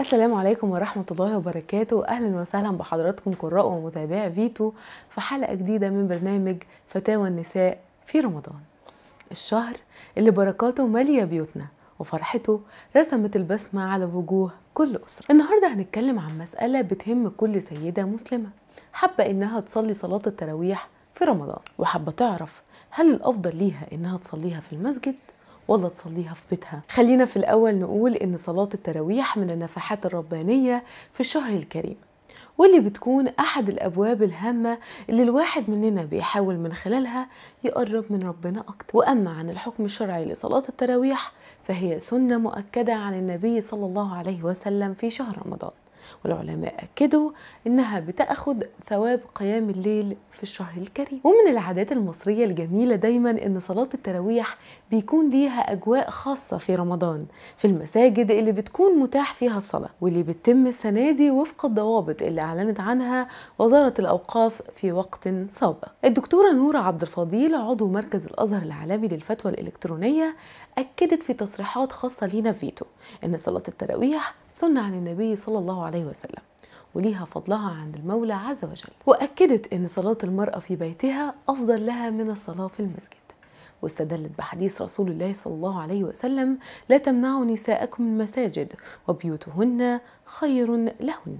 السلام عليكم ورحمة الله وبركاته. أهلا وسهلا بحضراتكم قراء ومتابعي فيتو في حلقة جديدة من برنامج فتاوى النساء في رمضان. الشهر اللي بركاته مالية بيوتنا وفرحته رسمت البسمة على وجوه كل أسرة. النهاردة هنتكلم عن مسألة بتهم كل سيدة مسلمة حابة إنها تصلي صلاة التراويح في رمضان وحابة تعرف هل الأفضل ليها إنها تصليها في المسجد؟ ولا تصليها في بيتها. خلينا في الأول نقول إن صلاة التراويح من النفحات الربانية في الشهر الكريم واللي بتكون أحد الأبواب الهامة اللي الواحد مننا بيحاول من خلالها يقرب من ربنا أكتر. وأما عن الحكم الشرعي لصلاة التراويح فهي سنة مؤكدة عن النبي صلى الله عليه وسلم في شهر رمضان. والعلماء أكدوا إنها بتأخذ ثواب قيام الليل في الشهر الكريم. ومن العادات المصرية الجميلة دايما إن صلاة التراويح بيكون ليها أجواء خاصة في رمضان في المساجد اللي بتكون متاح فيها الصلاة واللي بتتم السنة دي وفق الضوابط اللي أعلنت عنها وزارة الأوقاف في وقت سابق. الدكتورة نورة عبد الفضيل عضو مركز الأزهر العالمي للفتوى الإلكترونية أكدت في تصريحات خاصة لينا فيتو إن صلاة التراويح سنة عن النبي صلى الله عليه وسلم وليها فضلها عند المولى عز وجل. وأكدت أن صلاة المرأة في بيتها أفضل لها من الصلاة في المسجد. واستدلت بحديث رسول الله صلى الله عليه وسلم لا تمنعوا نساءكم المساجد وبيوتهن خير لهن.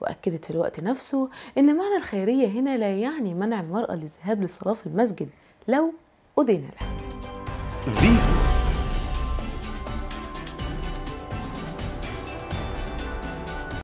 وأكدت في الوقت نفسه أن معنى الخيرية هنا لا يعني منع المرأة الذهاب للصلاة في المسجد لو أذن لها.